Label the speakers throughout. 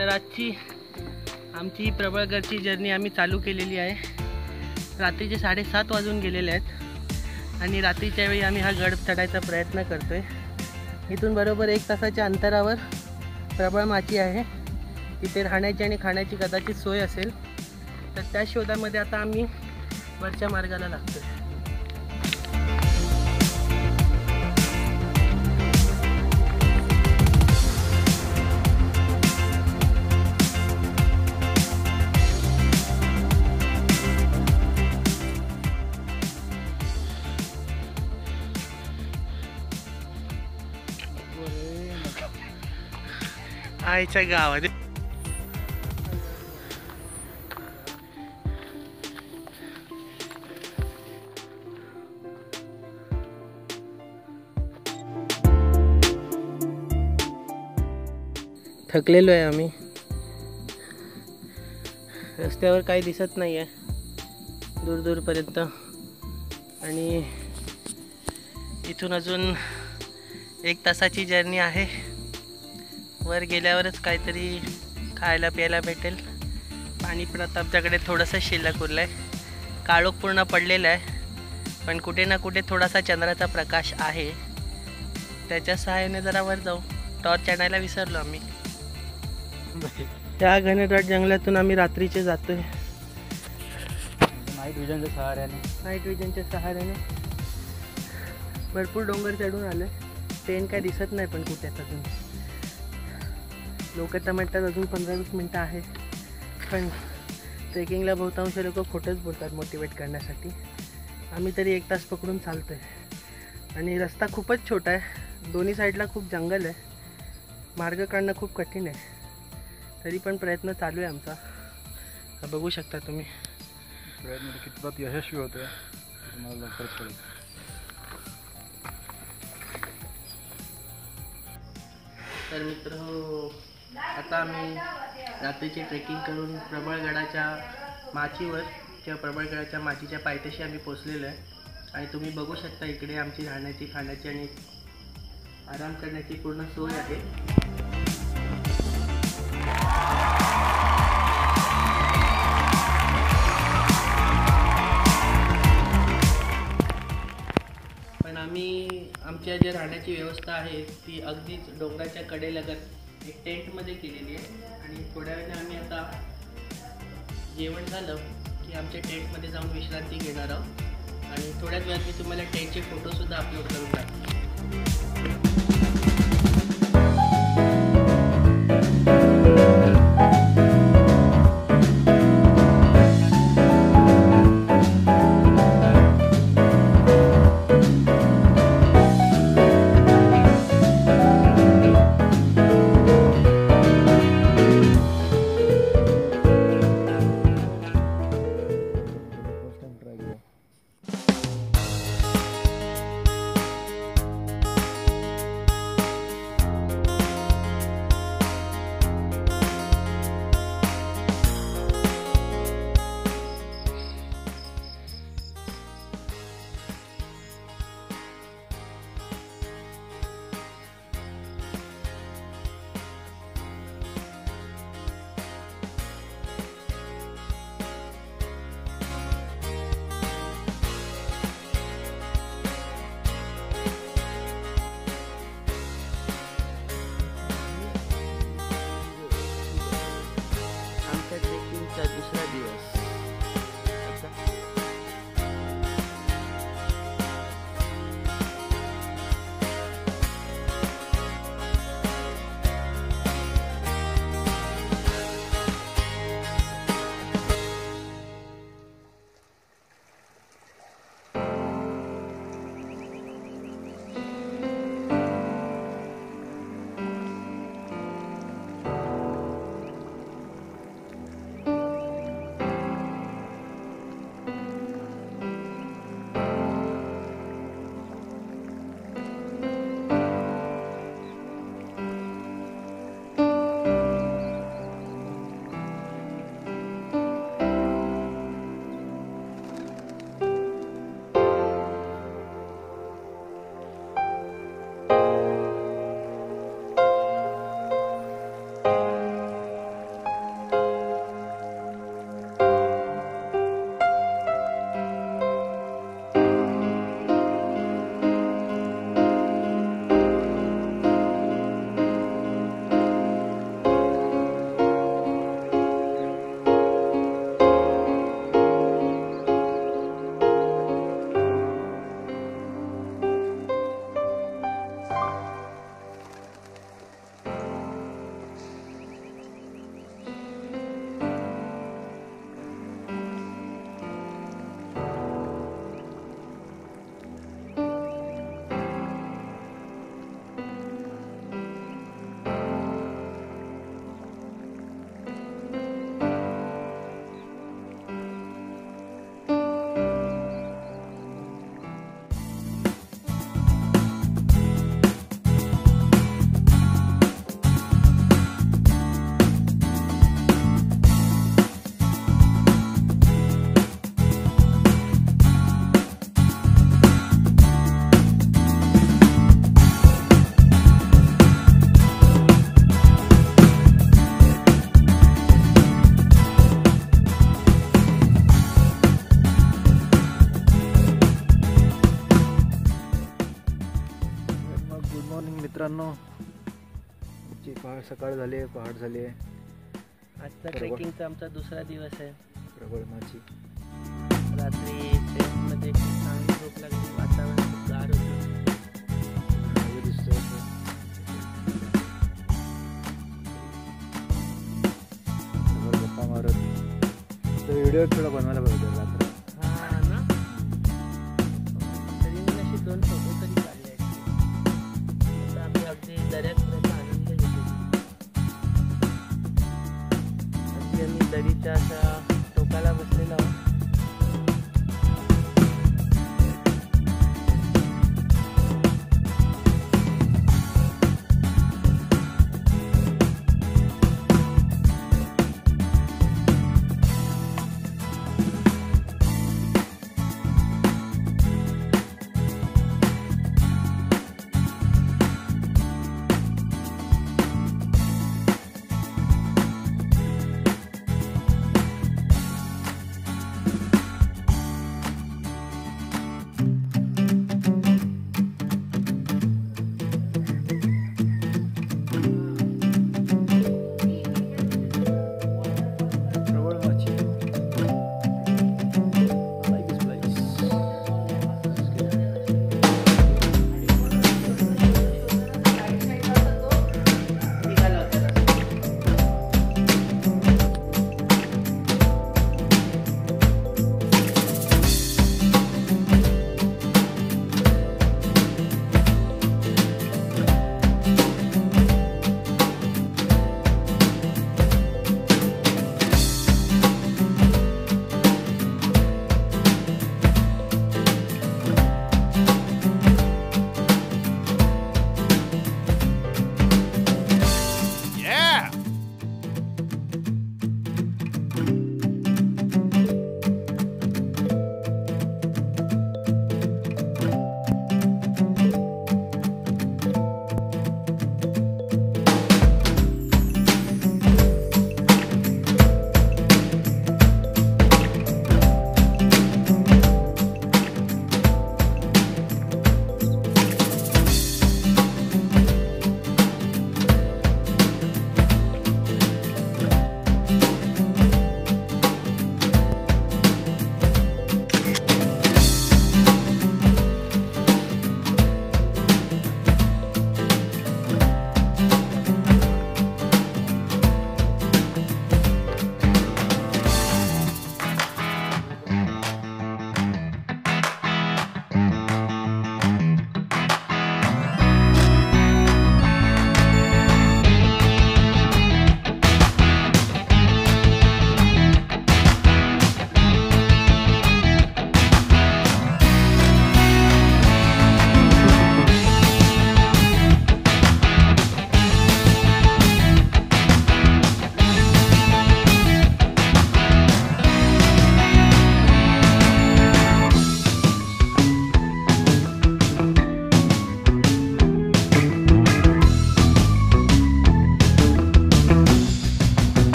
Speaker 1: तर आजची आमची ही प्रबळगडची जर्नी आम्ही चालू केलेली आहे. रात्रीचे साडेसात वाजून गेलेले आहेत आणि रात्रीच्या वेळी आम्ही हा गड चढायचा प्रयत्न करतो आहे इथून बरोबर एक तासाच्या अंतरावर प्रबळ माची आहे. तिथे राहण्याची आणि खाण्याची कदाचित सोय असेल. तर त्या शोधामध्ये आता आम्ही वरच्या मार्गाला लागतो आहे आईच्या गावात. थकलेलो आहे आम्ही. रस्त्यावर काही दिसत नाही आहे दूर दूरपर्यंत आणि इथून अजून एक तासाची जर्नी आहे. वर गेल्यावरच काहीतरी खायला प्यायला भेटेल. पाणी पण आता आमच्याकडे थोडंसं शिल्लक उरलं आहे काळोख पूर्ण पडलेलं आहे. पण कुठे ना कुठे थोडासा चंद्राचा प्रकाश आहे. त्याच्या सहाय्याने जरा वर जाऊ. टॉर्च आणायला विसरलो आम्ही. त्या घनदाट जंगलातून आम्ही रात्रीचे जातोय.
Speaker 2: नाईट विजनच्या सहाऱ्याने.
Speaker 1: नाईट विजनच्या सहाऱ्याने. भरपूर डोंगर चढून आलोय. ट्रेन काय दिसत नाही पण कुठे अजून? लोक तर म्हणतात अजून पंधरा वीस मिनटं आहे पण ट्रेकिंगला बहुतांश लोक खोटंच बोलतात मोटिवेट करण्यासाठी. आम्ही तरी एक तास पकडून चालतो आहे आणि रस्ता खूपच छोटा आहे. दोन्ही साईडला खूप जंगल आहे. मार्ग काढणं खूप कठीण आहे. तरी पण प्रयत्न चालू आहे आमचा. बघू शकता तुम्ही.
Speaker 2: प्रयत्न कितपत यशस्वी होतोय तुम्हाला लवकरच कळेल.
Speaker 1: तर मित्र हो. आता आम्ही रात्रीची ट्रेकिंग करून प्रबळगडाच्या माचीवर किंवा प्रबळगडाच्या माचीच्या पायथ्याशी आम्ही पोचलेलो आहे. आणि तुम्ही बघू शकता इकडे आमची राहण्याची खाण्याची आणि आराम करण्याची पूर्ण सोय आहे. आम्ही आमच्या राहण्याची व्यवस्था आहे ती अगदीच डोंगराच्या कडेलगत एक टेंटमध्ये केलेली आहे. आणि थोड्या वेळाने आम्ही आता जेवण झालं की आमच्या टेंटमध्ये जाऊन विश्रांती घेणार आहोत. आणि थोड्याच वेळात मी तुम्हाला टेंटचे फोटोसुद्धा अपलोड करून टाकतो.
Speaker 2: मित्रांनो. आमची पहाड सकाळ झाली आहे पहाड झाली आहे.
Speaker 1: आजचा. ट्रेकिंगचा आमचा दुसरा दिवस आहे.
Speaker 2: प्रबळ माझी.
Speaker 1: रात्री ट्रेनमध्ये चांगली झोप लागली. वातावरण खूप गार होतं.
Speaker 2: मारत. तर व्हिडिओ थोडा बनवायला पाहिजे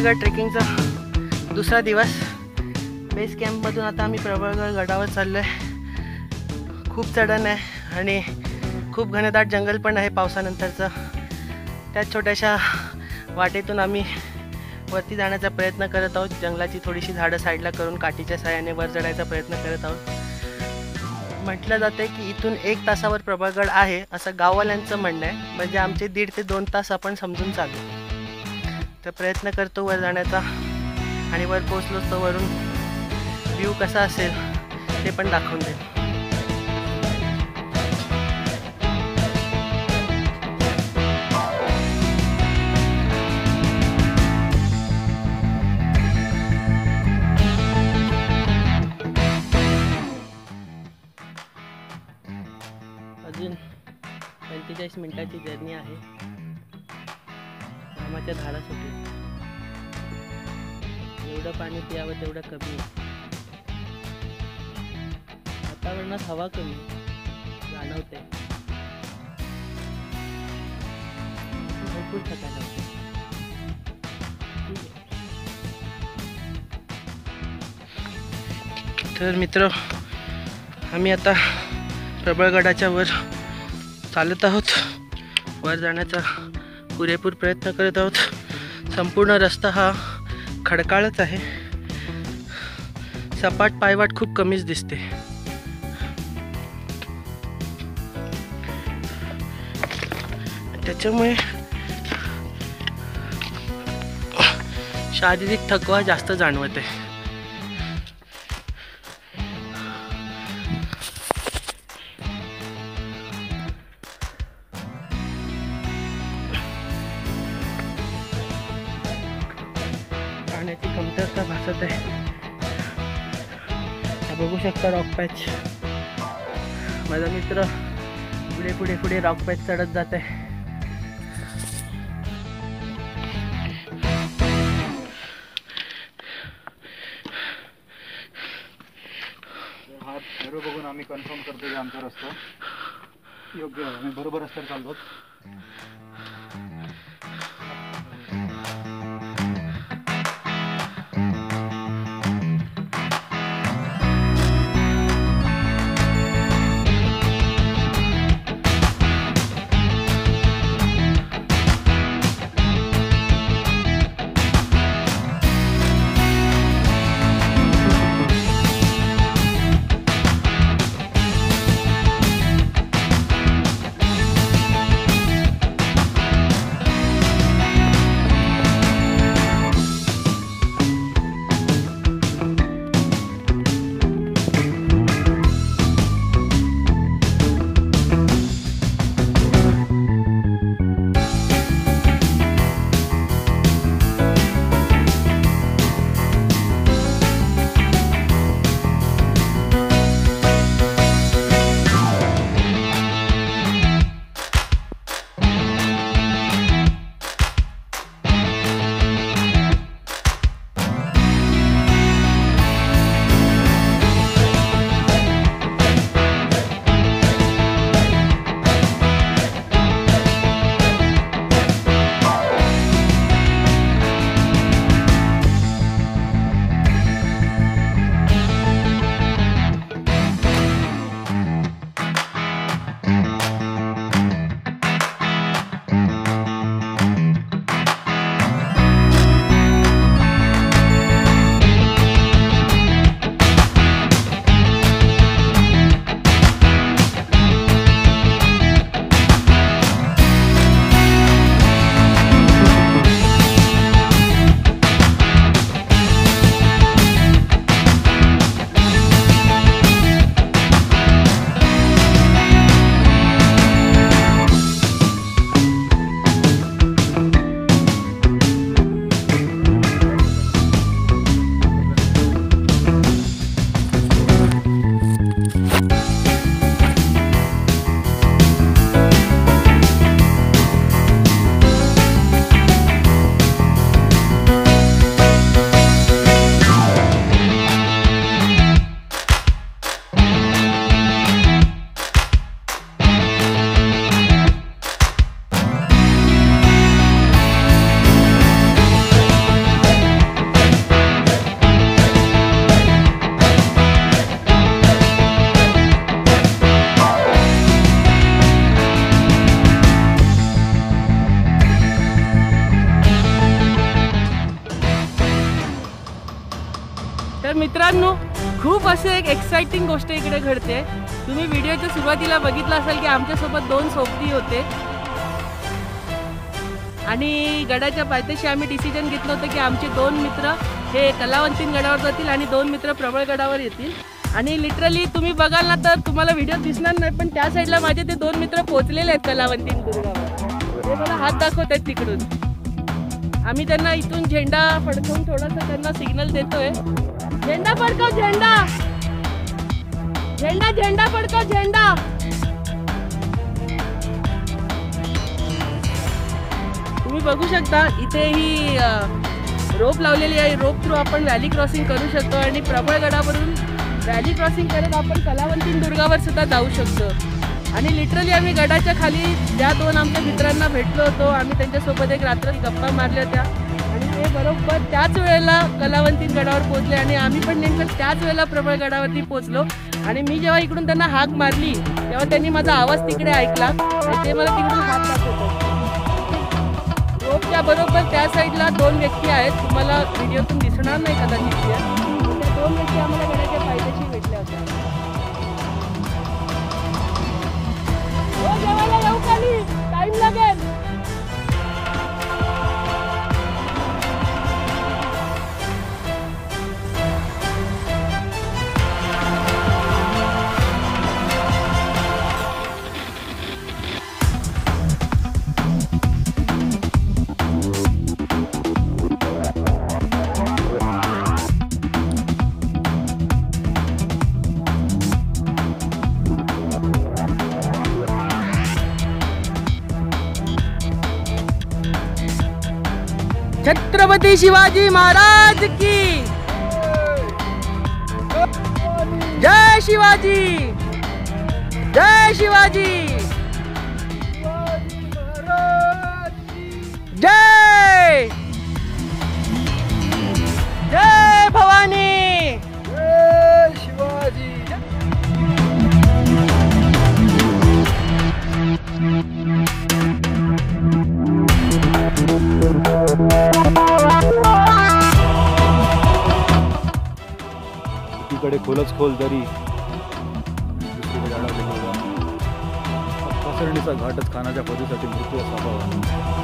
Speaker 1: प्रबळगड ट्रेकिंगचा दुसरा दिवस. बेस कॅम्पमधून आता आम्ही प्रबळगड गडावर चाललो आहे खूप चढण आहे आणि खूप घनदाट जंगल पण आहे पावसानंतरचं. त्या छोट्याशा वाटेतून आम्ही वरती जाण्याचा प्रयत्न करत आहोत. जंगलाची थोडीशी झाडं साईडला करून काठीच्या साह्याने वर चढायचा प्रयत्न करत आहोत. म्हटलं जाते की इथून एक तासावर प्रबळगड आहे असं गाववाल्यांचं म्हणणं आहे. म्हणजे आमचे दीड ते दोन तास आपण समजून चालू. तर प्रयत्न करतो वर जाण्याचा. आणि वर पोचलोच तर वरून. व्ह्यू कसा असेल ते पण दाखवून देईल अजून पंचेचाळीस मिनिटाची जर्नी आहे. रामाच्या होते जेवढं पाणी प्यावं तेवढं कमी. वातावरणात हवा कमी जाणवते. भरपूर थकायला होते. तर मित्र आम्ही आता प्रबळगडाच्या वर चालत आहोत. वर जाण्याचा पुरेपूर प्रयत्न करत आहोत. संपूर्ण रस्ता हा खडकाळच आहे. सपाट पायवाट खूप कमीच दिसते. त्याच्यामुळे शारीरिक थकवा जास्त जाणवत. आहे भासत आहे. बघू शकता रॉक पॅच माझा मित्र पुढे पुढे पुढे रॉक पॅच चढत जात आहे.
Speaker 2: बघून आम्ही कन्फर्म करतो की आमचा रस्ता योग्य आहे. आम्ही बरोबर रस्त्यावर चाललो.
Speaker 1: एक्साइटिंग गोष्ट इकडे घडते. तुम्ही व्हिडिओच्या सुरुवातीला बघितलं असाल की आमच्यासोबत दोन सोबती होते. आणि गडाच्या पायथ्याशी आम्ही डिसिजन घेतलं होतं की आमचे दोन मित्र हे कलावंतीन गडावर जातील आणि दोन मित्र प्रबळ गडावर येतील. आणि लिटरली तुम्ही बघाल ना तर तुम्हाला व्हिडिओ दिसणार नाही पण त्या साईडला माझे ते दोन मित्र पोहोचलेले आहेत कलावंतीन दुर्गावर ते मला हात दाखवत आहेत तिकडून. आम्ही त्यांना इथून झेंडा फडकवून थोडासा त्यांना सिग्नल देतोय. झेंडा फडकव झेंडा! झेंडा झेंडा पडतो झेंडा. तुम्ही बघू शकता इथे ही रोप लावलेली आहे. रोप थ्रू आपण व्हॅली क्रॉसिंग करू शकतो आणि प्रबळगडावरून व्हॅली क्रॉसिंग करत आपण कलावंतीन दुर्गावर सुद्धा जाऊ शकतो. आणि लिटरली आम्ही गडाच्या खाली ज्या दोन आमच्या मित्रांना भेटलो होतो आम्ही त्यांच्यासोबत एक रात्र गप्पा मारल्या होत्या. आणि बरोबर. त्याच वेळेला कलावंतीन गडावर पोहोचले आणि आम्ही पण नेमकं त्याच वेळेला प्रबळ गडावरती पोहोचलो. आणि मी जेव्हा इकडून त्यांना हाक मारली तेव्हा त्यांनी माझा आवाज तिकडे ऐकला आणि ते मला तिकडून हात दाखवतो रोपच्या बरोबर त्या साईडला दोन व्यक्ती आहेत. तुम्हाला व्हिडिओतून दिसणार नाही कदाचित त्या दोन व्यक्ती आम्हाला गडाच्या पायथ्याशी भेटल्या होत्या. हो, जेवायला येऊ खाली. टाइम लागेल. छत्रपती शिवाजी महाराज की। जय शिवाजी। जय शिवाजी। जय
Speaker 2: एकीकडे खोलच खोल दरी दुसरीकडे पसरणीचा घाटच खानाच्या पदीसाठी मृत्यू असावा